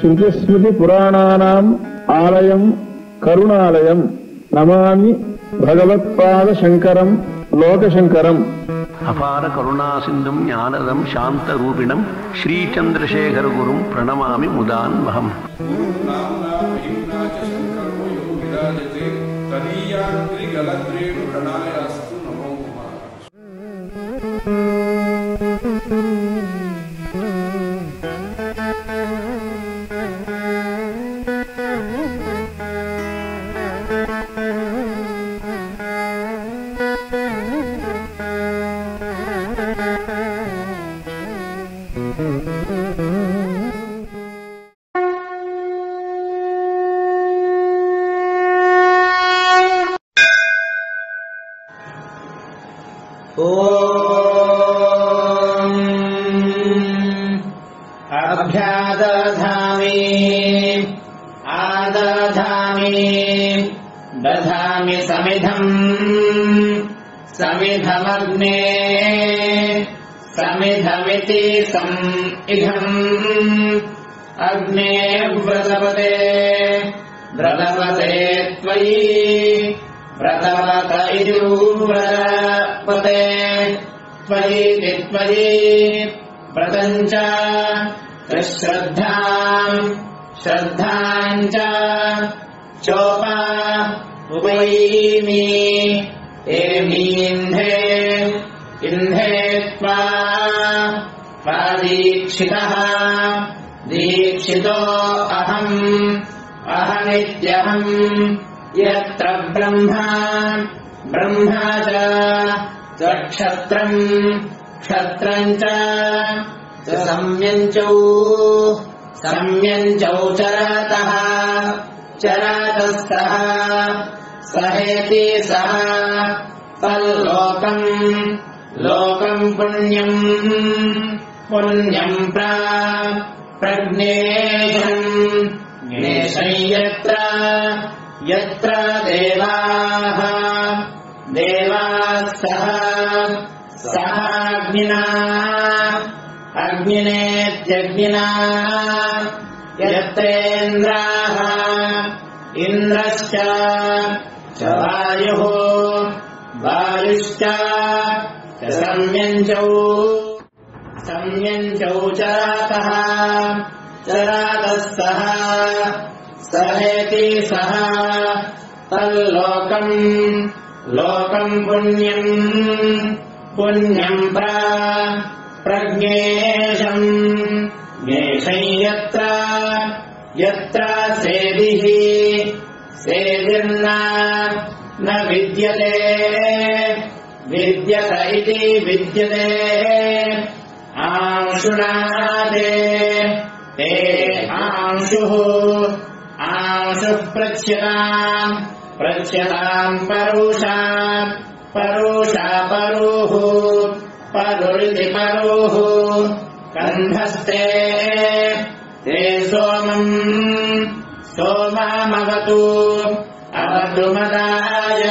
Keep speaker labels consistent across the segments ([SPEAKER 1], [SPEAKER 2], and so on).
[SPEAKER 1] శృతిస్మృతి పురాణానాం ఆలయం కరుణాలయం నమామి
[SPEAKER 2] భగవత్పాద శంకరం లోకశంకరం அபார கருணா சிந்தும் ஞானதம்
[SPEAKER 3] சாந்த ரூபிணம் ஸ்ரீ சந்திரசேகர குரும் பிரணமாமி முதான்மகம்
[SPEAKER 4] अभ्यादधामि आदधामि दधामि समिधम् समिधमग्ने समिधमिति सम् इधम् अग्ने व्रतपते व्रतपते त्वयि व्रतवत इति व्रतपते त्वयि त्वयि व्रतम् च श्रद्धाम् श्रद्धाम् चोपा उपयीमि एमीन्धे इन्धे त्वा दीक्षितः दीक्षितो अहम् अहमित्यहम् यत्र ब्रह्मा ब्रह्मा च क्षत्रम् क्षत्रम् च सम्यञ्चौ सम्यञ्चौ चरातः चरातः सः सहेति सः तल्लोकम् लोकम् पुण्यम् पुण्यम् प्रा प्रज्ञेशम् ज्ञेशम् यत्र यत्र देवाः देवाः सः सहाग्निना अग्निनेत्यग्निना यत्रेन्द्राः इन्द्रश्च च वायुः। वायुश्च च सम्यञ्चौ सम्यञ्चौ चरातः चरातः सः सहेति सः तल्लोकम् लोकम् पुण्यम् पुण्यम् प्रा प्रज्ञेशम्। ज्ञेशम् यत्र यत्र सेदिः सेदिर्न न विद्यते। विद्यत इति विद्यते। आंशुनादे ते आंशुः आंशुः प्रच्यताम् प्रच्यताम् परुषा परुषा परुः परुरिति परुः। कन्धस्ते ते सोमम् सोमामवतु अवतु मदाय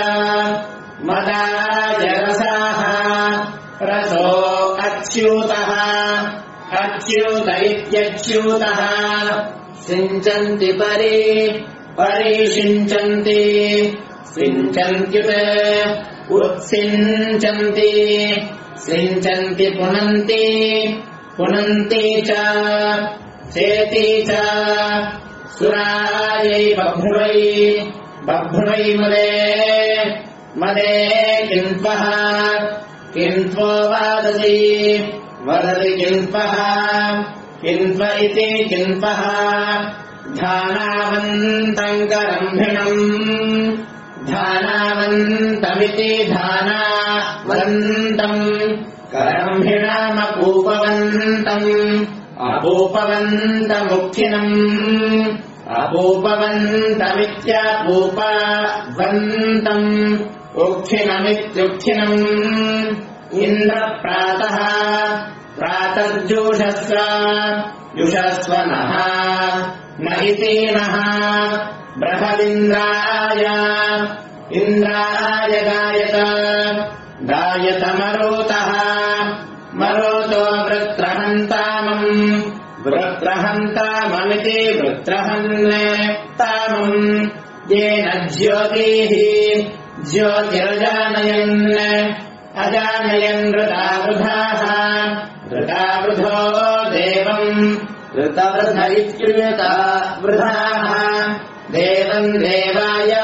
[SPEAKER 4] मदाय रसाः रसो अच्युतः अच्युत इत्यच्युतः। सिञ्चन्ति परि परिषिञ्चन्ति। सिञ्चन्त्युत उत्सिञ्चन्ति। सिञ्चन्ति पुनन्ति पुनन्ति च चेति च। सुरायै बभ्रुवै बभ्रुवै मदे मदे किन्त्वः किन्त्वो वदति वदति किन्त्वः किन्त्व इति किन्त्वः ध्यानावन्तम् करम्भिणम् ध्यानावन्तमिति ध्यानावन्तम्। करम्भिणामपूपवन्तम्। अपूपवन्तमुखिनम्। अपूपवन्तमित्यापूपवन्तम्। उखिनमित्युखिनम्। इन्द्रप्रातः। प्रातर्जुषस्व। जुषस्व नः बृहदिन्द्राय। इन्द्राय गायत। गायत मरुतः मरुतो वृत्रहन्तामम्। वृत्रः हन्ताममिति वृत्रहन् तामम् येन ज्योतिः ज्योतिरजानयन्। अजानयन् ऋतावृधो देवम् ऋतवृध इत्युता वृधाः। देवम् देवाय।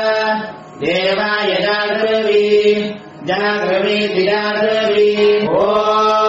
[SPEAKER 4] देवाय जागृवी जागृवी ओ